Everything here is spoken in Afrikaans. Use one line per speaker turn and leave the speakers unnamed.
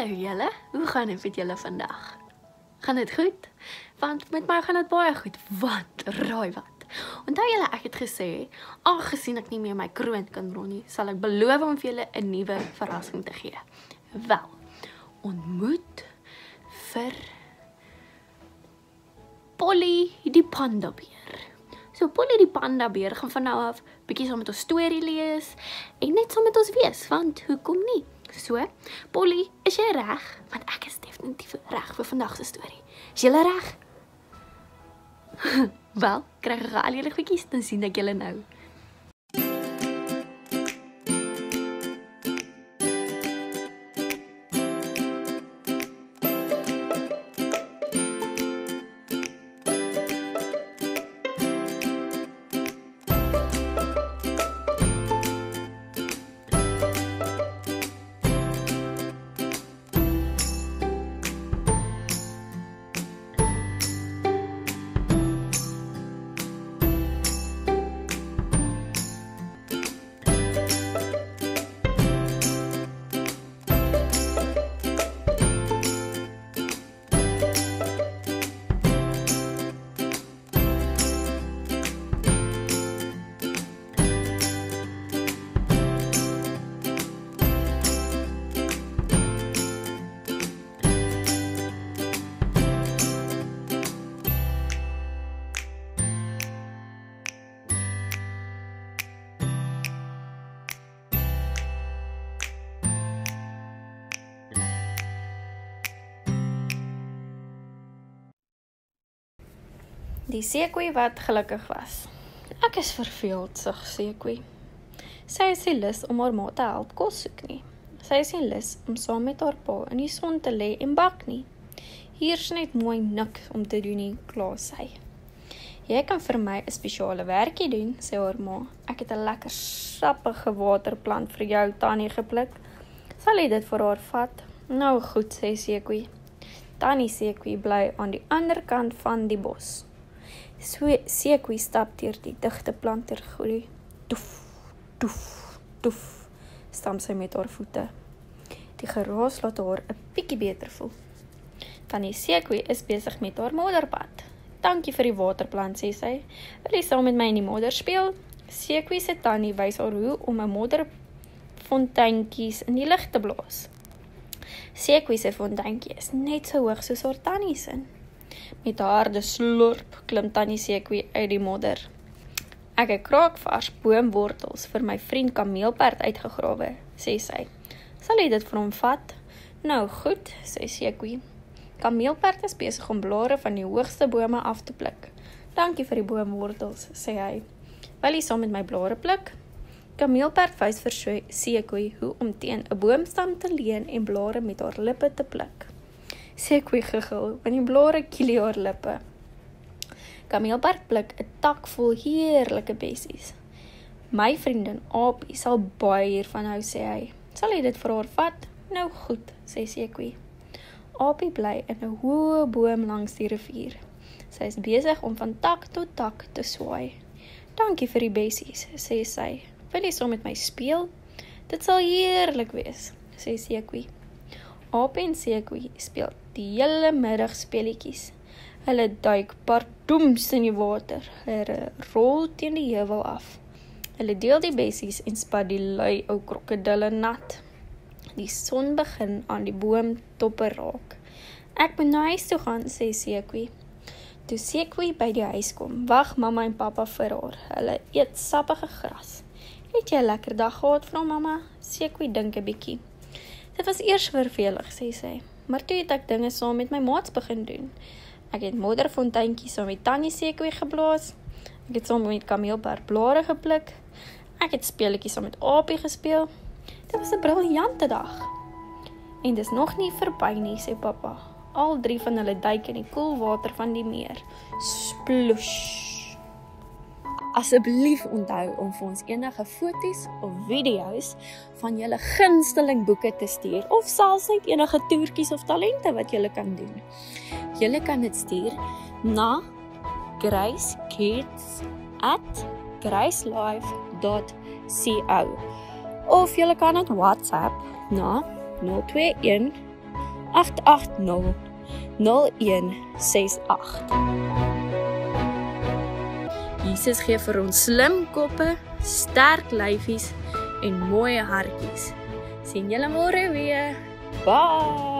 Hallo julle, hoe gaan dit met julle vandag? Gaan dit goed? Want met my gaan dit baie goed. Wat? Raai wat? Onthou julle ek het gesê, aangesien ek nie meer my kroon kan dra nie, sal ek beloof om vir julle 'n nuwe verrassing te gee. Wel, ontmoet vir Polly die panda beer. So Polly die panda beer gaan van nou af bietjie saam met ons storie lees en net saam met ons wees, want hoekom nie? So, Polly, is jy reg? Want ek is definitief reg vir vandag se storie. Is jy reg? Wel, kry gou al julle goedjies dan sien ek julle nou. Die seekoei wat gelukkig was. Ek is verveeld, sê seekoei. Sy is nie lus om haar ma te help kos soek nie. Sy is nie lus om saam met haar pa in die son te lê en bak nie. Hier's net mooi niks om te doen nie, kla sy. Jy kan vir my 'n spesiale werkie doen, sê haar ma. Ek het 'n lekker sappige waterplant vir jou tannie gepluk. Sal jy dit vir haar vat? Nou goed, sê seekoei. Tannie seekoei bly aan die ander kant van die bos. Seekoei stap deur die digte plantergroei. Toef, toef, toef. Stamp sy met haar voete. Die geraas laat haar 'n bietjie beter voel. Tannie seekoei is besig met haar modderpad. Dankie vir die waterplant, sê sy. Wil jy saam met my in die modder speel? Seekoei se tannie wys haar hoe om 'n modderfonteintjies in die lug te blaas. Seekoei se fonteintjie is net so hoog soos haar tannie se. Met harde slurp klim Tannie Sekoe uit die modder. Ek het kraakvars boomwortels vir my vriend Kameelperd uitgegrawe, sê sy. Sal jy dit vir hom vat? Nou goed, sê Sekoe. Kameelperd is besig om blare van die hoogste bome af te pluk. Dankie vir die boomwortels, sê hy. Wil jy saam met my blare pluk? Kameelperd wys vir Sekoe hoe om teen 'n boomstam te leun en blare met haar lippe te pluk sê koei gegil, want die blare kiel haar lippe. Kameelperd pluk 'n tak vol heerlike bessies. My vriendin Apie sal baie hiervan hou, sê hy. Sal jy dit vir haar vat? Nou goed, sê Sekoe. Apie bly in 'n hoë boom langs die rivier. Sy is besig om van tak tot tak te swaai. Dankie vir die bessies, sê sy. Wil jy saam met my speel? Dit sal heerlik wees, sê Sekoe. Apie en Sekoe speel die hele middag speletjies. Hulle duik pardoems in die water. Hulle rol teen die heuwel af. Hulle deel die bessies en spat die lui ou krokodille nat. Die son begin aan die boomtoppe raak. Ek moet na huis toe gaan, sê Sekoe. Toe Sekoe by die huis kom, wag mamma en pappa vir haar. Hulle eet sappige gras. Het jy 'n lekker dag gehad, vrou mamma? Sekoe dink 'n bietjie. Dit was eers vervelig, sê sy, maar toe het ek dinge saam met my maats begin doen. Ek het modderfonteintjies saam met Tannie Sekoe geblaas. Ek het saam met Kameelberg blare gepluk. Ek het speletjies saam met Apie gespeel. Dit was 'n briljante dag. En dis nog nie verby nie, sê pappa. Al drie van hulle duik in die koel water van die meer. Splosh. Asseblief onthou om vir ons enige foto's of video's van julle gunsteling boeke te stuur of selfs net enige toertjies of talente wat julle kan doen. Julle kan dit stuur na gracelife.gracelife.co of julle kan dit WhatsApp na 021 880 0168. Jesus gee vir ons slim koppe, sterk lyfies en mooi hartjies. Sien julle môre weer. Bye.